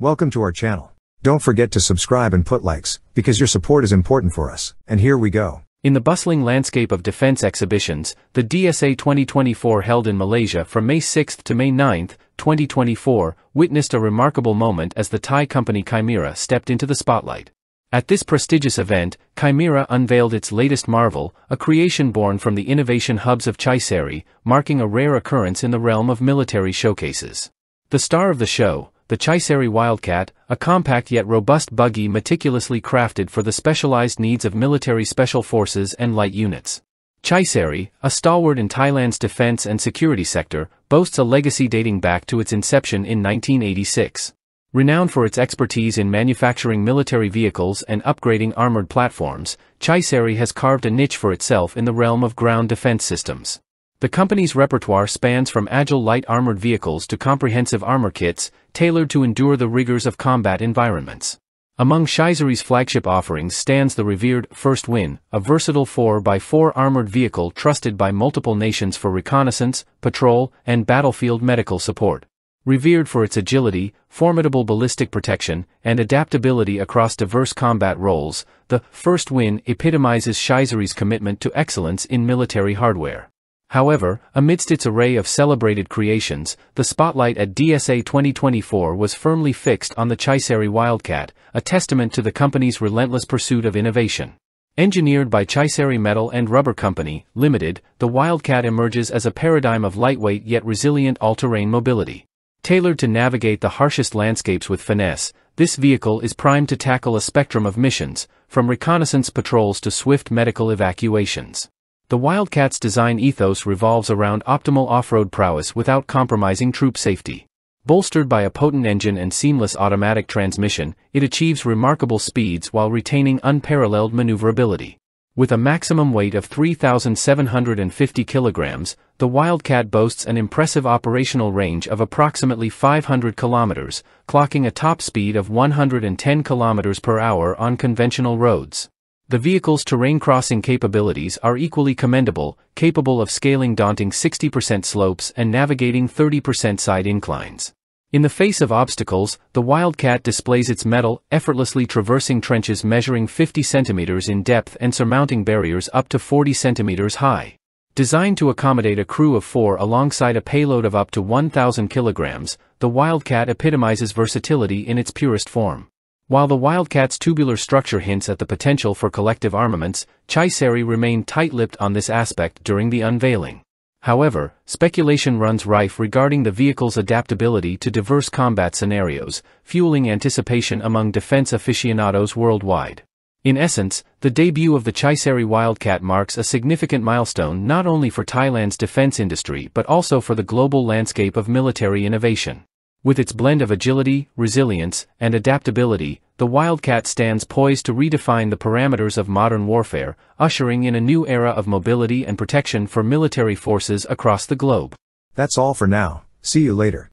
Welcome to our channel. Don't forget to subscribe and put likes, because your support is important for us. And here we go. In the bustling landscape of defense exhibitions, the DSA 2024 held in Malaysia from May 6 to May 9, 2024, witnessed a remarkable moment as the Thai company Chimeira stepped into the spotlight. At this prestigious event, Chimeira unveiled its latest marvel, a creation born from the innovation hubs of Chaiseri, marking a rare occurrence in the realm of military showcases. The star of the show, the Chaiseri Wildcat, a compact yet robust buggy meticulously crafted for the specialized needs of military special forces and light units. Chaiseri, a stalwart in Thailand's defense and security sector, boasts a legacy dating back to its inception in 1986. Renowned for its expertise in manufacturing military vehicles and upgrading armored platforms, Chaiseri has carved a niche for itself in the realm of ground defense systems. The company's repertoire spans from agile light armored vehicles to comprehensive armor kits, tailored to endure the rigors of combat environments. Among Chaiseri's flagship offerings stands the revered First Win, a versatile 4x4 armored vehicle trusted by multiple nations for reconnaissance, patrol, and battlefield medical support. Revered for its agility, formidable ballistic protection, and adaptability across diverse combat roles, the First Win epitomizes Chaiseri's commitment to excellence in military hardware. However, amidst its array of celebrated creations, the spotlight at DSA 2024 was firmly fixed on the Chaiseri Wildcat, a testament to the company's relentless pursuit of innovation. Engineered by Chaiseri Metal and Rubber Company, Limited, the Wildcat emerges as a paradigm of lightweight yet resilient all-terrain mobility. Tailored to navigate the harshest landscapes with finesse, this vehicle is primed to tackle a spectrum of missions, from reconnaissance patrols to swift medical evacuations. The Wildcat's design ethos revolves around optimal off-road prowess without compromising troop safety. Bolstered by a potent engine and seamless automatic transmission, it achieves remarkable speeds while retaining unparalleled maneuverability. With a maximum weight of 3,750 kilograms, the Wildcat boasts an impressive operational range of approximately 500 kilometers, clocking a top speed of 110 kilometers per hour on conventional roads. The vehicle's terrain crossing capabilities are equally commendable, capable of scaling daunting 60% slopes and navigating 30% side inclines. In the face of obstacles, the Wildcat displays its mettle, effortlessly traversing trenches measuring 50 centimeters in depth and surmounting barriers up to 40 centimeters high. Designed to accommodate a crew of four alongside a payload of up to 1,000 kilograms, the Wildcat epitomizes versatility in its purest form. While the Wildcat's tubular structure hints at the potential for collective armaments, Chaiseri remained tight-lipped on this aspect during the unveiling. However, speculation runs rife regarding the vehicle's adaptability to diverse combat scenarios, fueling anticipation among defense aficionados worldwide. In essence, the debut of the Chaiseri Wildcat marks a significant milestone not only for Thailand's defense industry but also for the global landscape of military innovation. With its blend of agility, resilience, and adaptability, the Wildcat stands poised to redefine the parameters of modern warfare, ushering in a new era of mobility and protection for military forces across the globe. That's all for now. See you later.